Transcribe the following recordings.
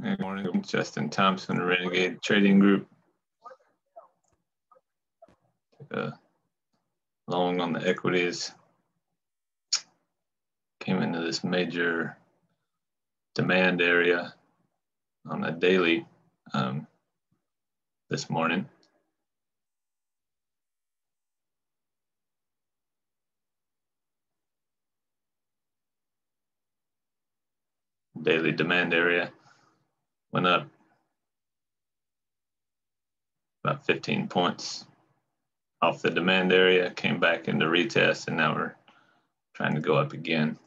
Good morning, Justin Thompson, Renegade Trading Group. A long on the equities. Came into this major demand area on a daily um, this morning. Daily demand area went up about 15 points off the demand area, came back into retest, and now we're trying to go up again.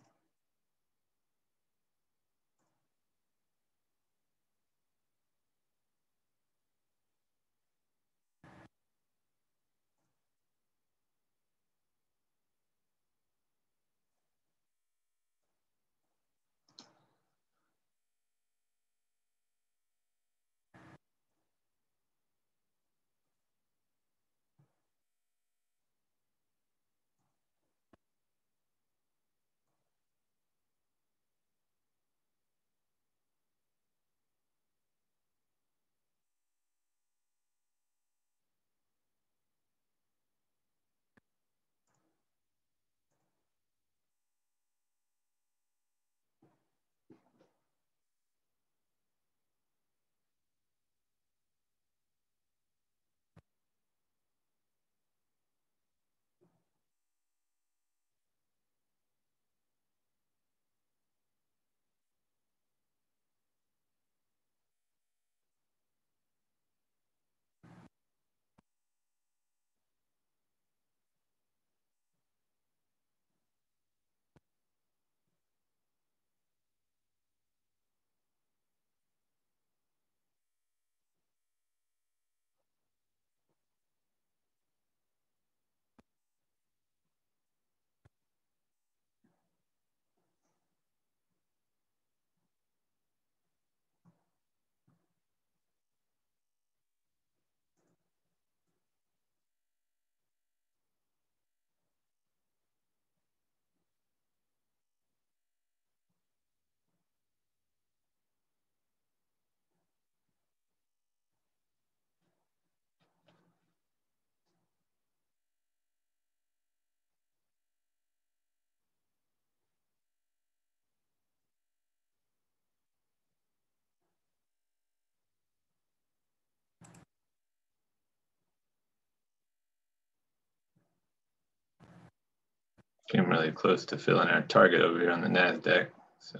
Came really close to filling our target over here on the NASDAQ. So.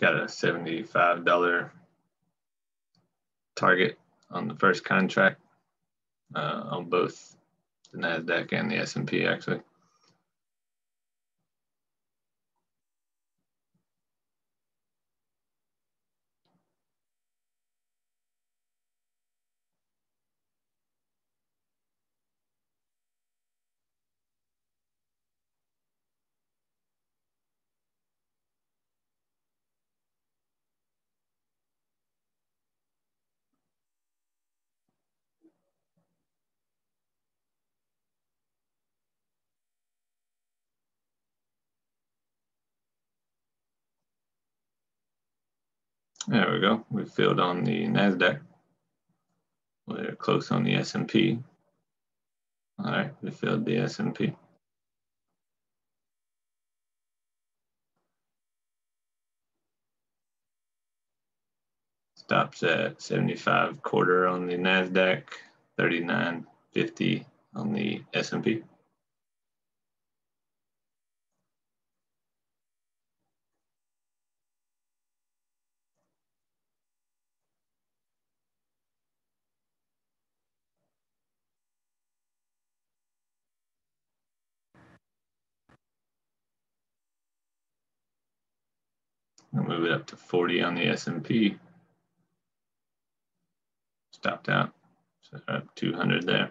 Got a $75 target on the first contract uh, on both the NASDAQ and the S&P actually. There we go. We filled on the NASDAQ. We're close on the S&P. All right, we filled the S&P. Stops at 75 quarter on the NASDAQ, 39.50 on the S&P. I'll move it up to 40 on the S&P. Stopped out, so uh, up 200 there.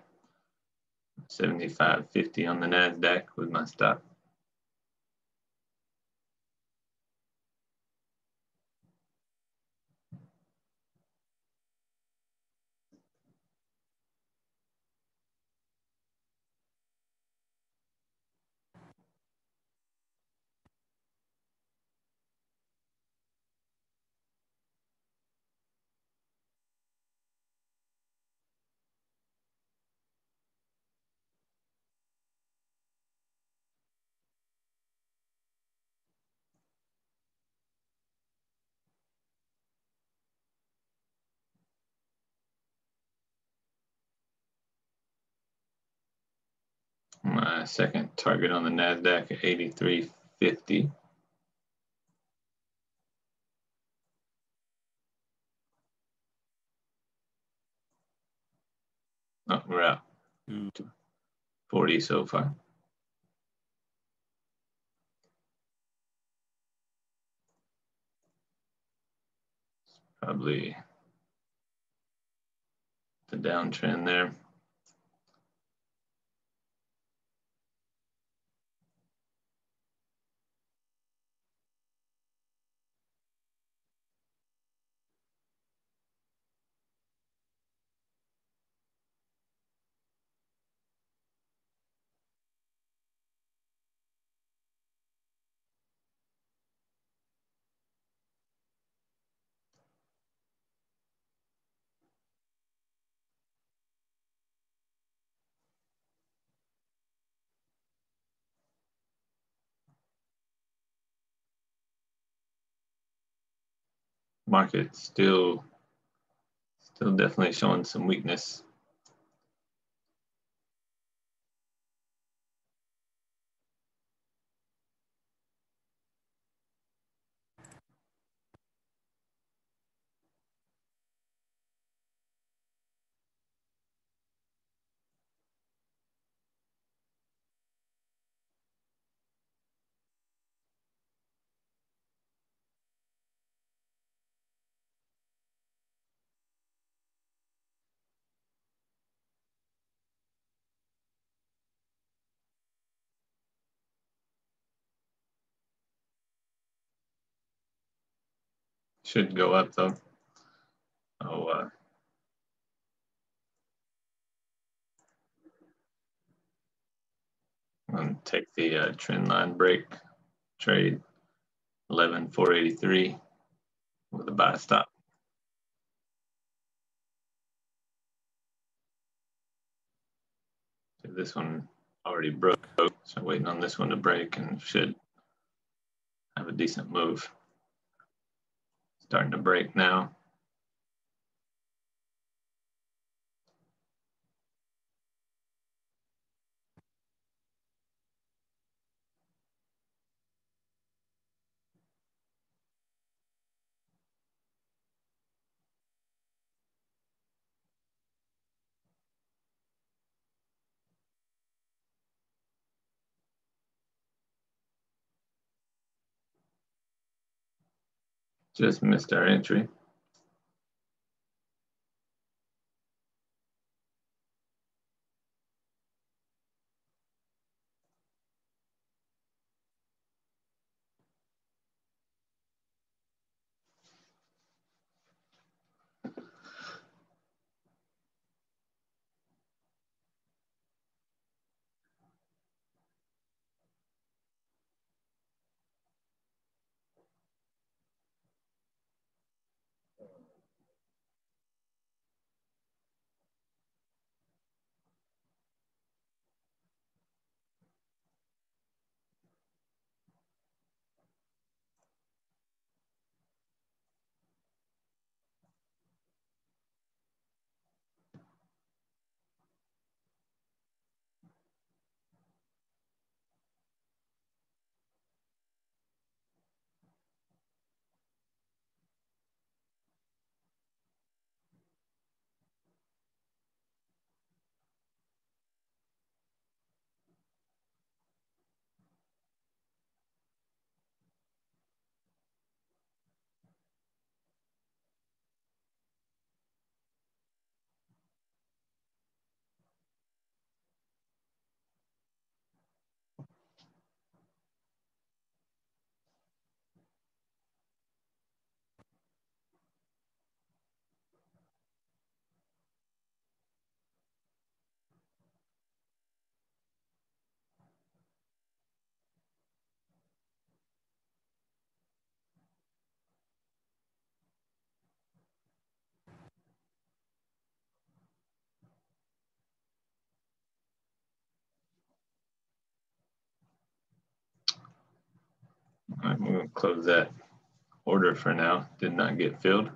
75.50 on the NASDAQ with my stop. My second target on the NASDAQ at 83.50. Oh, we're out. 40 so far. It's Probably the downtrend there. Market still still definitely showing some weakness. Should go up though. Oh, uh, and take the uh, trend line break trade 11483 with a buy stop. So this one already broke, so waiting on this one to break and should have a decent move. Starting to break now. Just missed our entry. I'm to close that order for now. Did not get filled.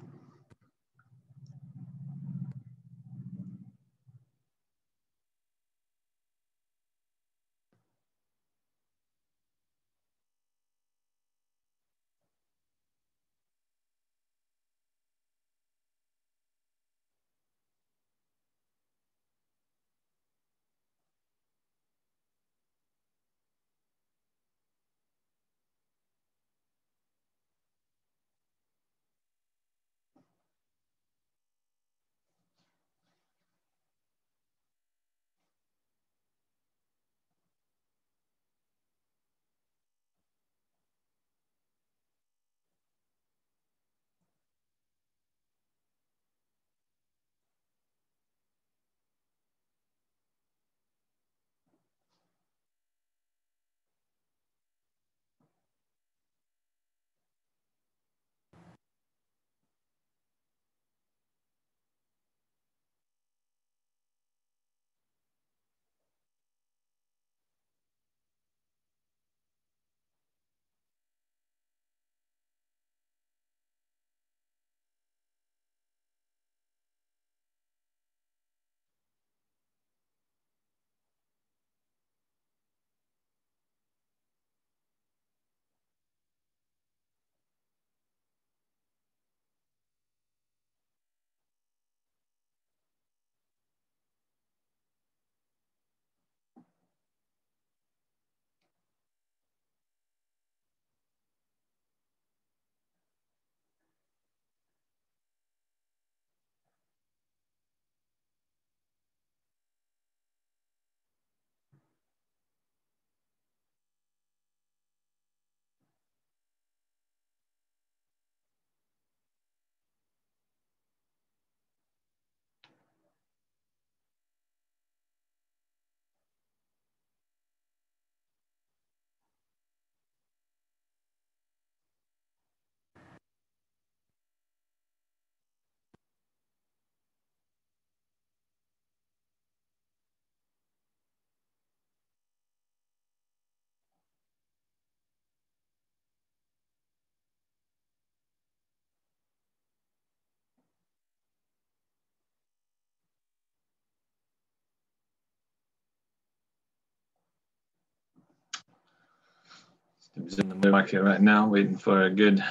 In the market right now, waiting for a good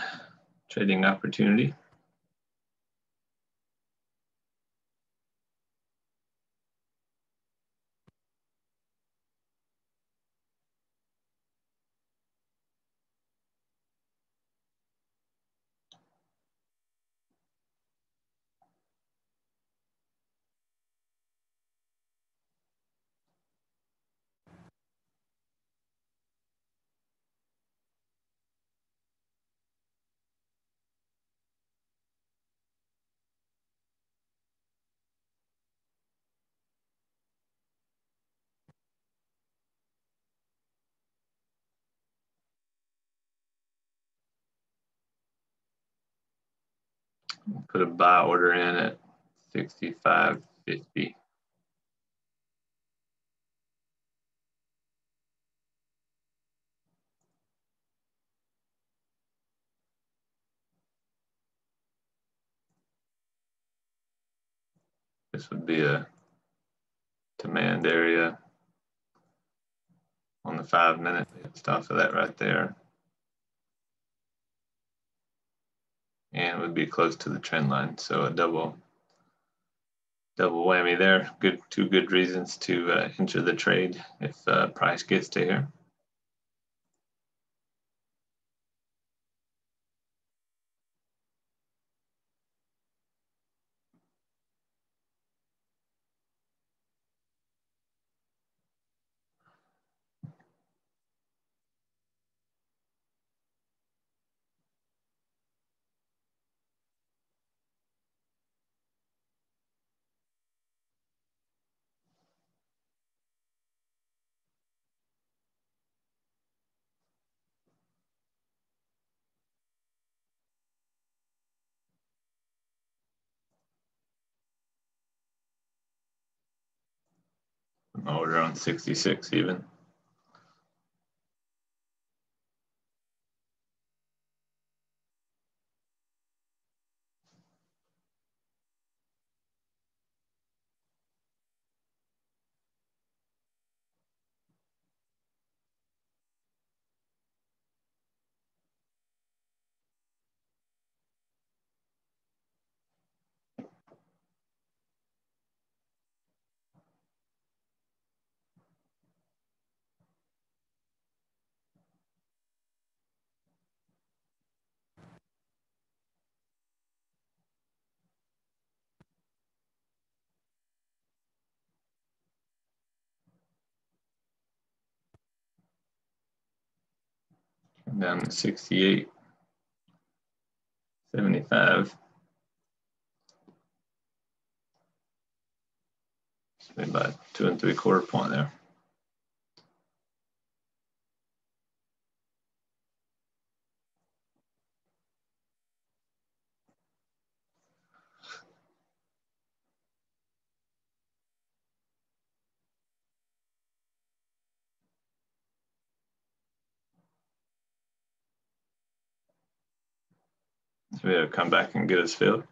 trading opportunity. Put a buy order in at 65.50. This would be a demand area on the five minute. It's off of that right there. And would be close to the trend line. So a double double whammy there. Good, two good reasons to uh, enter the trade if uh, price gets to here. Order on 66 even. Down to 68, 75. So about two and three quarter point there. So we have to come back and get us filled.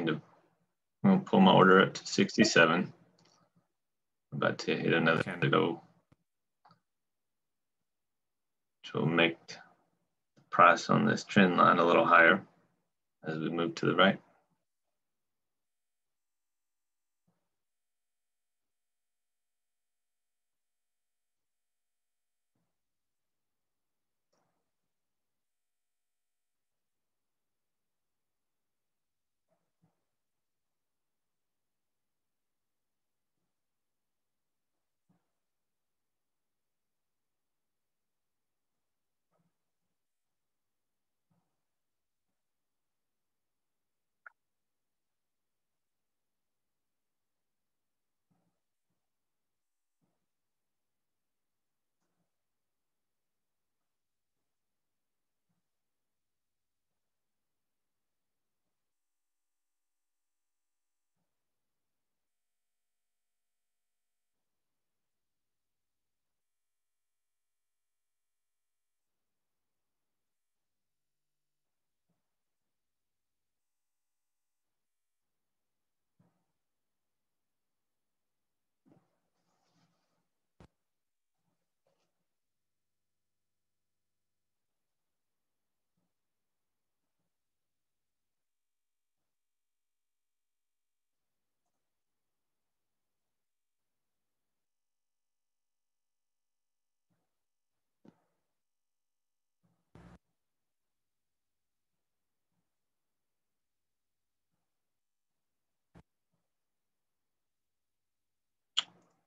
Need to I'll pull my order up to 67. About to hit another candle, which will make the price on this trend line a little higher as we move to the right.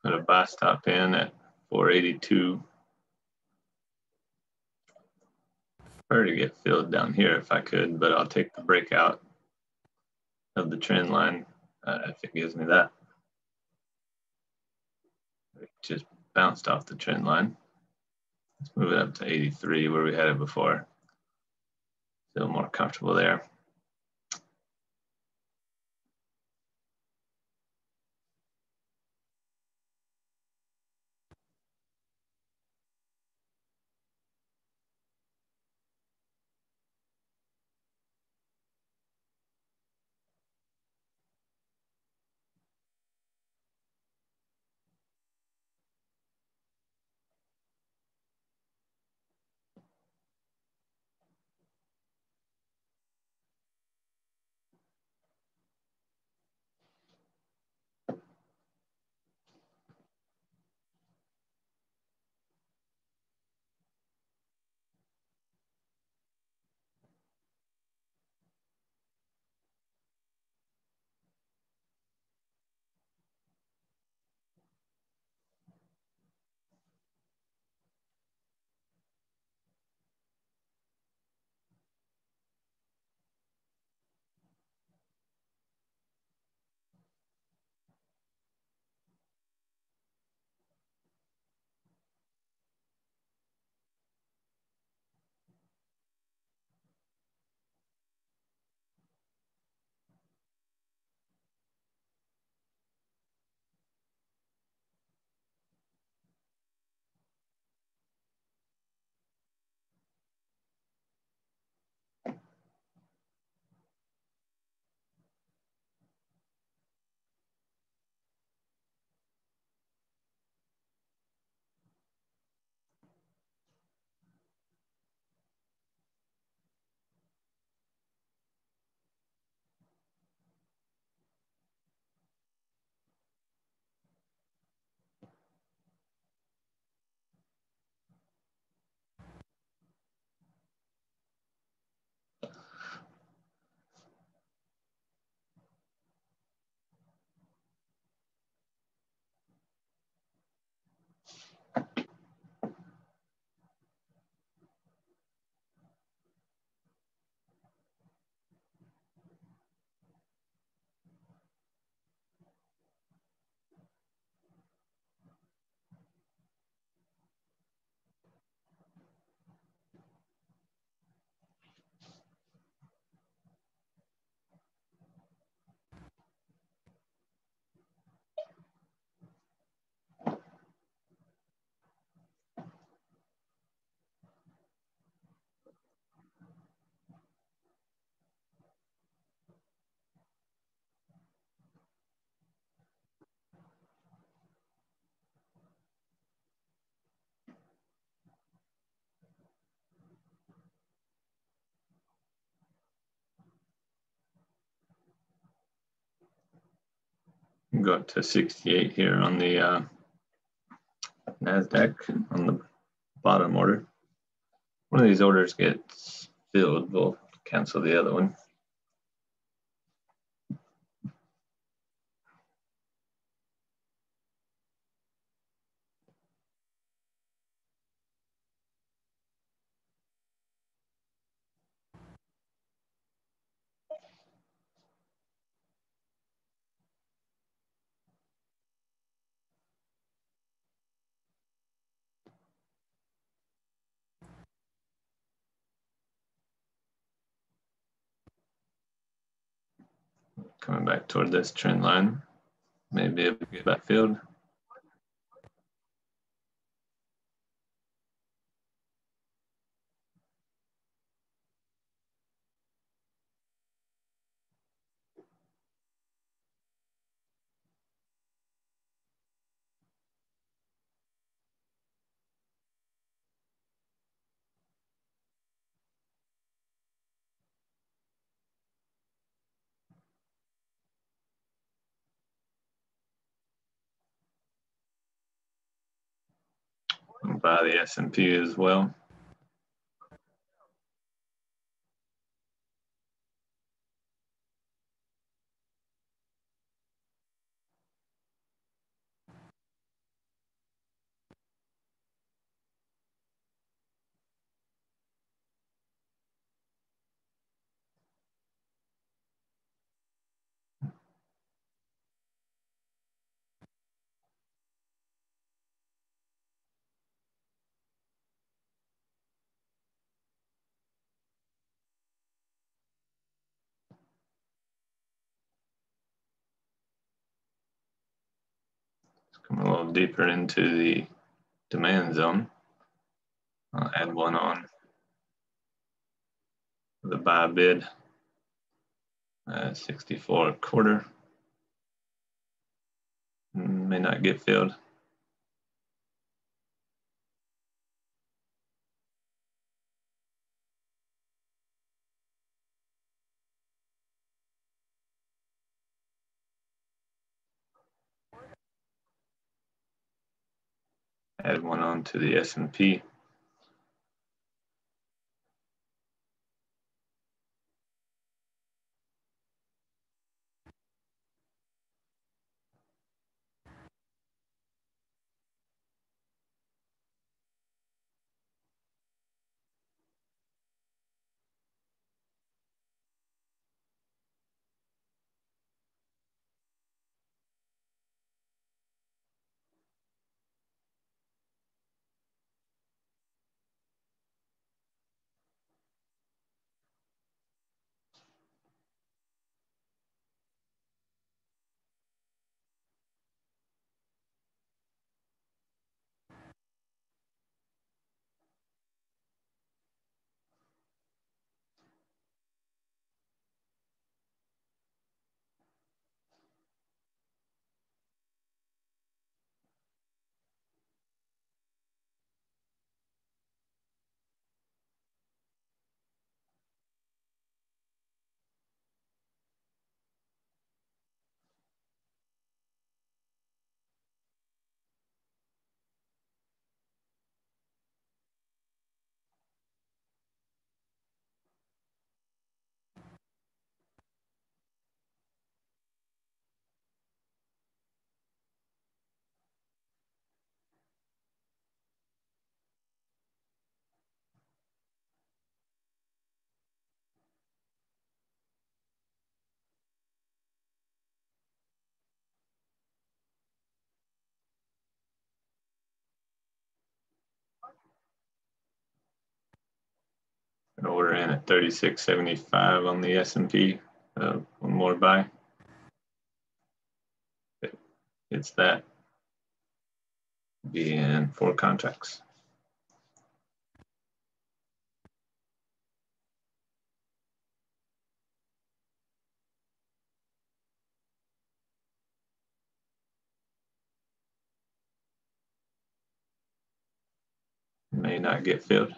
Put a buy stop in at 482. Prefer to get filled down here if I could, but I'll take the breakout of the trend line uh, if it gives me that. It just bounced off the trend line. Let's move it up to 83 where we had it before. Feel more comfortable there. Go up to 68 here on the uh, NASDAQ on the bottom order. One of these orders gets filled, we'll cancel the other one. Coming back toward this trend line. Maybe able to get by the S&P as well. Come a little deeper into the demand zone. I'll add one on the buy bid, uh, 64 a quarter. May not get filled. Add one on to the S&P. An order in at 36.75 on the S&P. Uh, one more buy. It's that. In four contracts. May not get filled.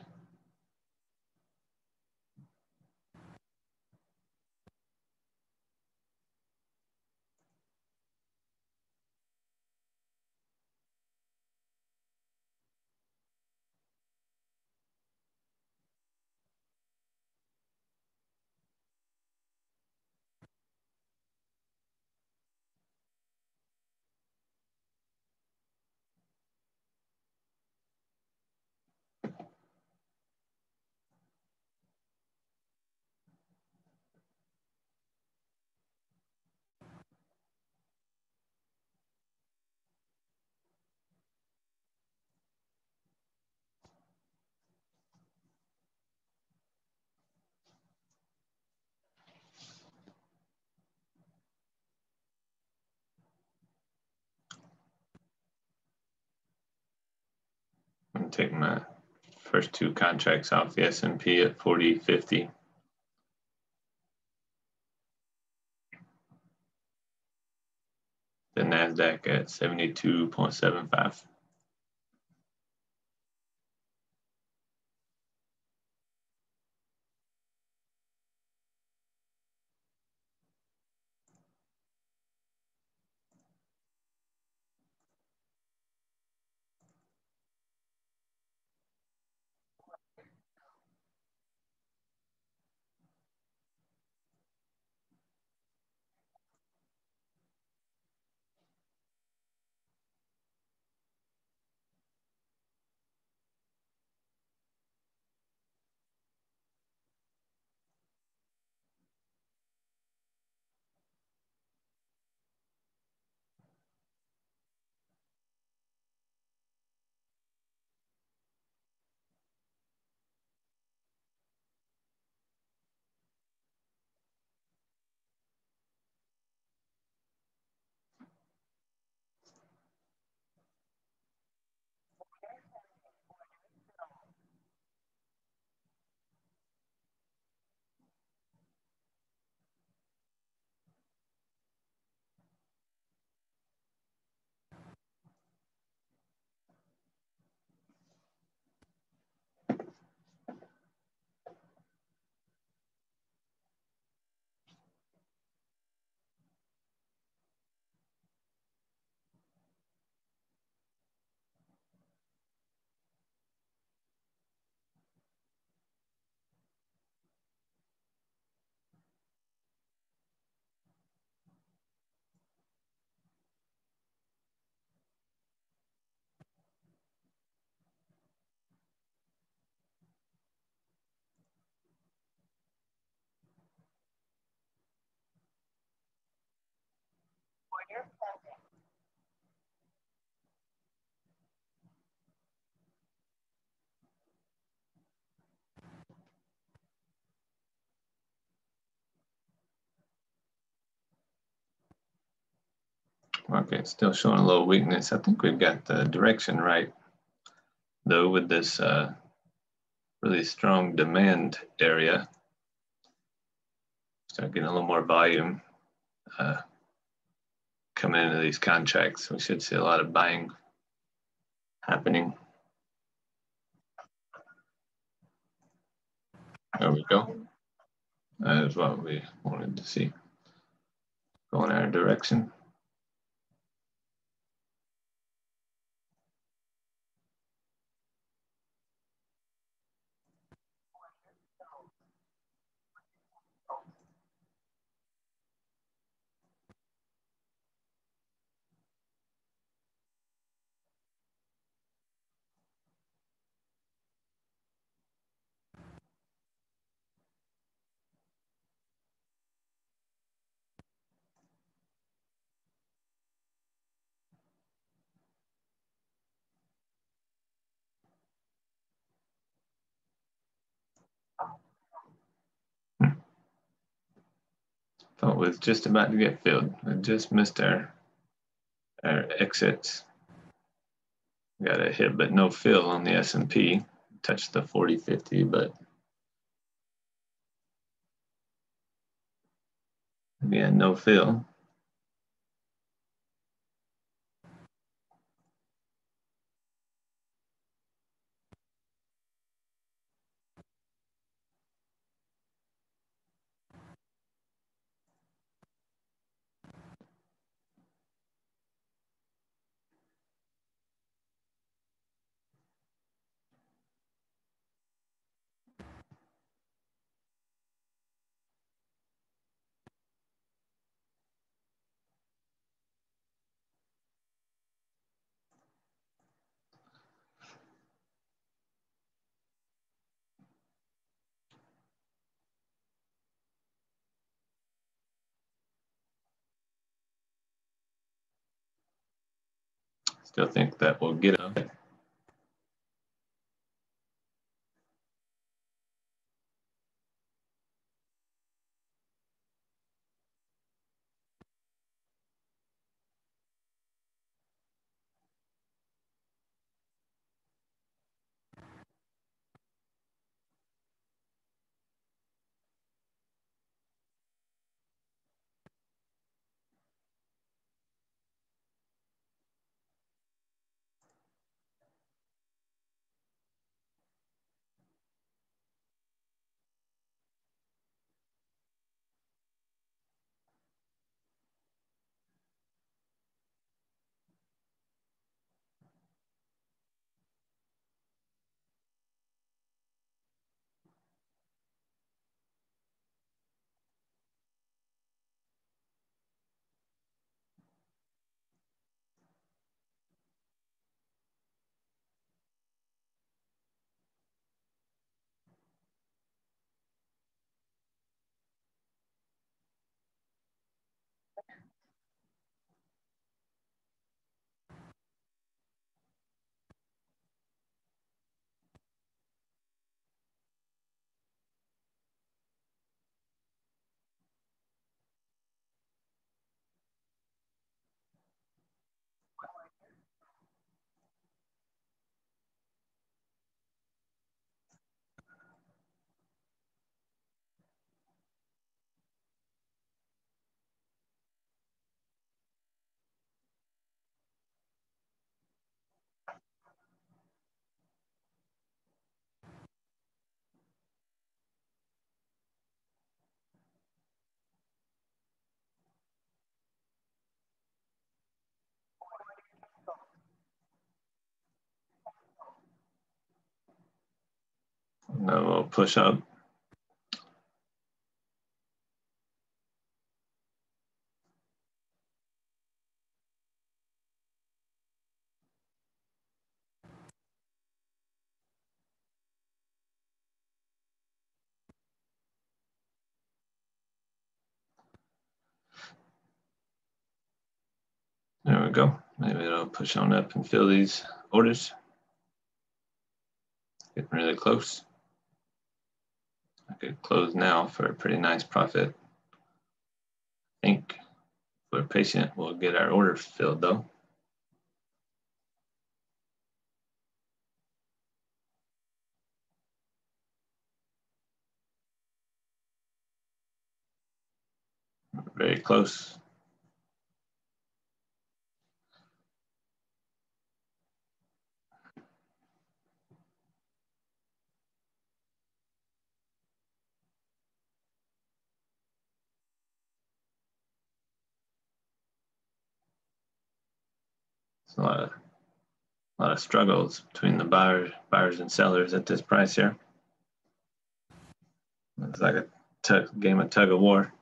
Taking my first two contracts off the S&P at 40.50. The NASDAQ at 72.75. Market still showing a little weakness. I think we've got the direction right, though, with this uh, really strong demand area. Start getting a little more volume uh, coming into these contracts. We should see a lot of buying happening. There we go. That is what we wanted to see. Going in our direction. Thought was just about to get filled. We just missed our our exits. Got a hit, but no fill on the S&P. Touched the 4050, but again, no fill. Still think that will get up. A little push up. There we go. Maybe it'll push on up and fill these orders. Getting really close. I could close now for a pretty nice profit. I think we're patient, we'll get our order filled though. Very close. A lot of a lot of struggles between the buyers buyers and sellers at this price here. It's like a tug, game of tug of war.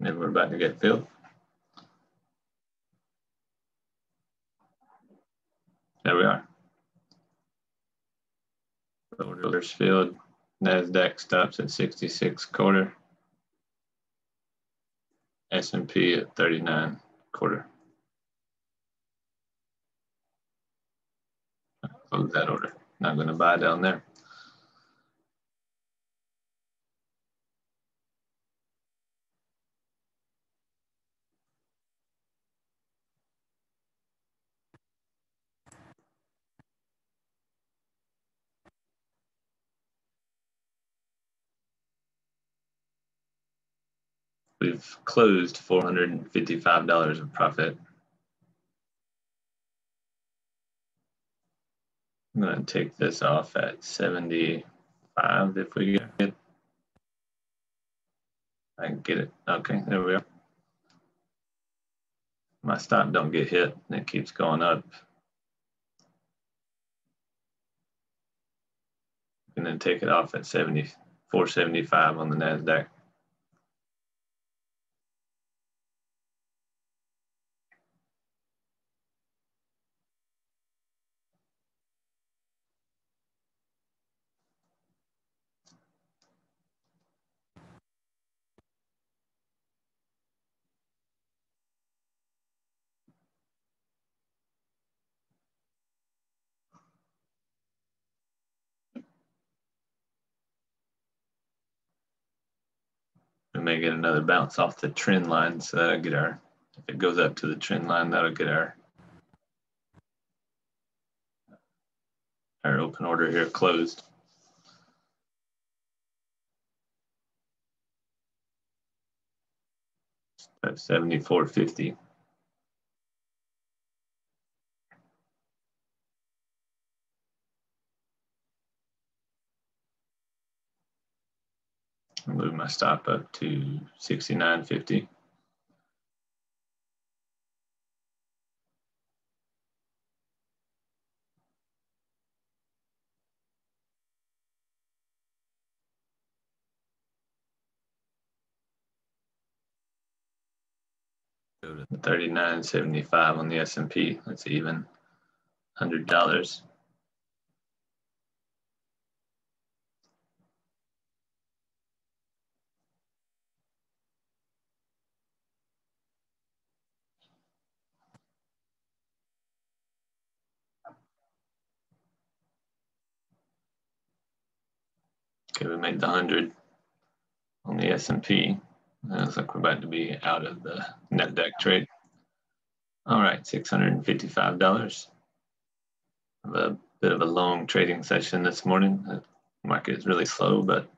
And we're about to get filled. There we are. Orders filled. NASDAQ stops at 66 quarter. S&P at 39 quarter. Close that order. Not going to buy down there. We've closed $455 of profit. I'm going to take this off at 75 if we get it. I can get it. Okay, there we are. My stop don't get hit and it keeps going up. And then take it off at 70, 475 on the NASDAQ. Another bounce off the trend line. So that'll get our, if it goes up to the trend line, that'll get our, our open order here closed. At 74.50. move my stop up to 69.50. Go to 39.75 on the S&P. That's even $100. Okay, we made the 100 on the S&P. Looks like we're about to be out of the NASDAQ trade. All right, $655. A bit of a long trading session this morning. The market is really slow, but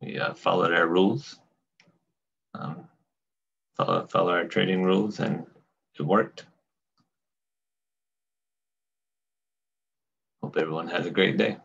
we uh, followed our rules, um, follow, follow our trading rules, and it worked. Hope everyone has a great day.